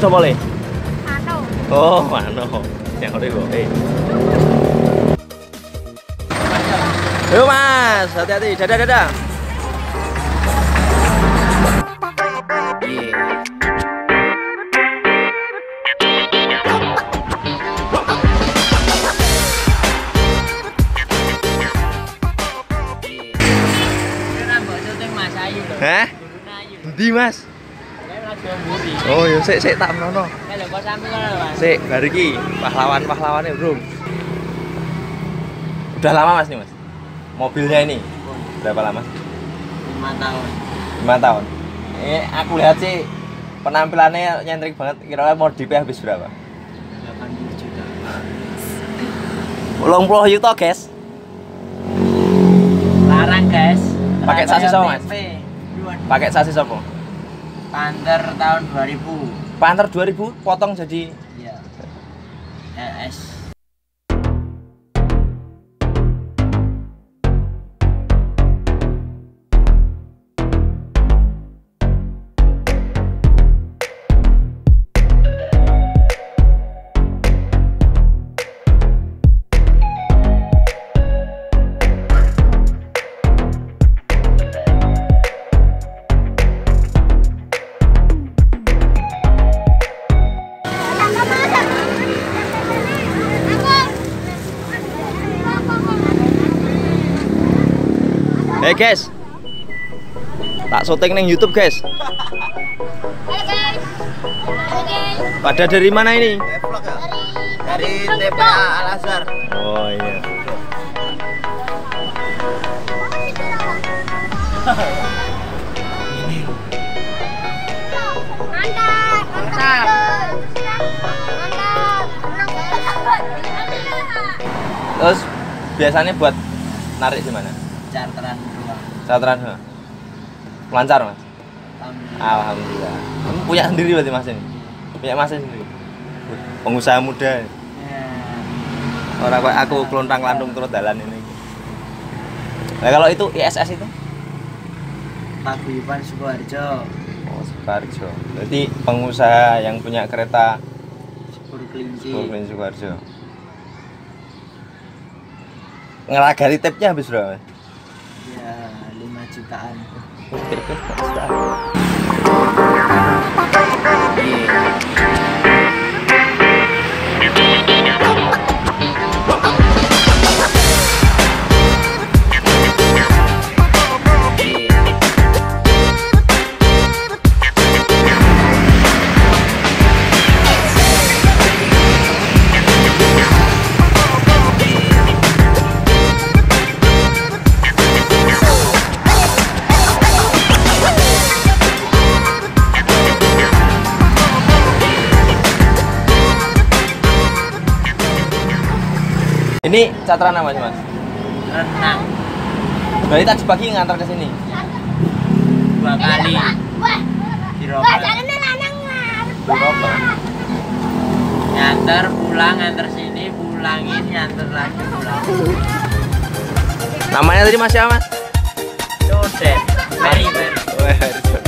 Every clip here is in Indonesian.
sapa le? Anu. Oh, mano. Yang udah gue. Eh. Yuk mas, hati-hati. Dadah, dadah. Hah? Di mas? Oh ya, sik sik tak menono. Sik, bar iki pahlawan-pahlawane, Bro. Udah lama Mas nih, Mas. Mobilnya ini berapa lama? 5 tahun 5 tahun. Eh, aku lihat sih penampilannya nyentrik banget. Kira-kira modifnya habis berapa? 80 juta Ulung puluh juta, guys. larang guys Pakai sasis apa, Mas? Pakai sasis apa? Panther tahun 2000 Panther 2000 potong jadi iya. LS Eh guys. Tak syuting neng YouTube, guys. Pada dari mana ini? dari TPA Al Azhar Oh iya. Mantap. Mantap. Terus biasanya buat narik di mana? charteran ha? Lancar, Mas. Alhamdulillah. Alhamdulillah. Kamu punya sendiri berarti Mas ini? Punya Mas sendiri. Pengusaha muda. Ya. Orang kayak aku kelontang lantung turut dalan ini. Nah, kalau itu ISS itu? Paguyuban Sukoharjo Oh, Sukarjo. Berarti pengusaha yang punya kereta Sepur Kelinci Purwin Sukarjo. Ngeragari tipnya habis berapa? Ya 5 jutaan Ini catran apa sih, Mas? renang. Berarti tadi pagi ngantar ke sini. dua kali. di Roba nyanter pulang nganter sini pulangin nyanter lagi pulang. Namanya tadi Mas siapa, Mas? codet very very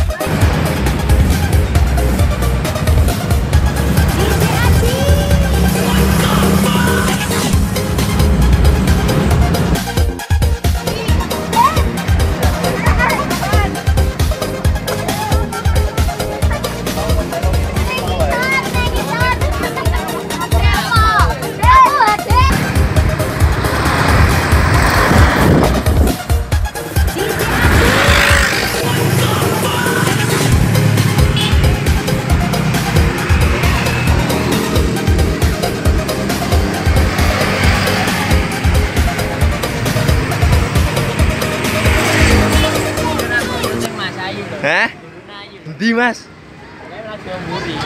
Di Mas?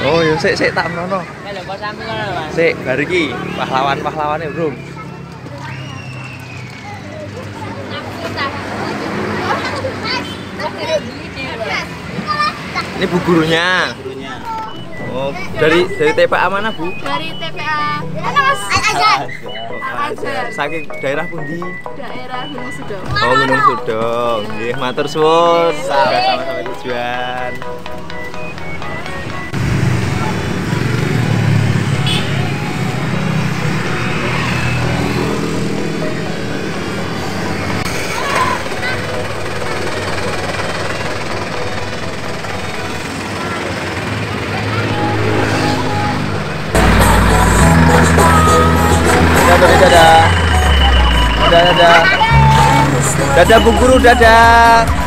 Oh ya, sik sik tak menono. Sik, bar iki pahlawan-pahlawane, Bro. Ini bu gurunya. Oh, dari dari TPA mana, Bu? Dari TPA Oh, Azhar. Saking daerah pundi? daerah Gunung Sudo Oh, Gunung Sudong. Nggih, matur suwun tujuan dadah dadah. Dadah bu guru dadah.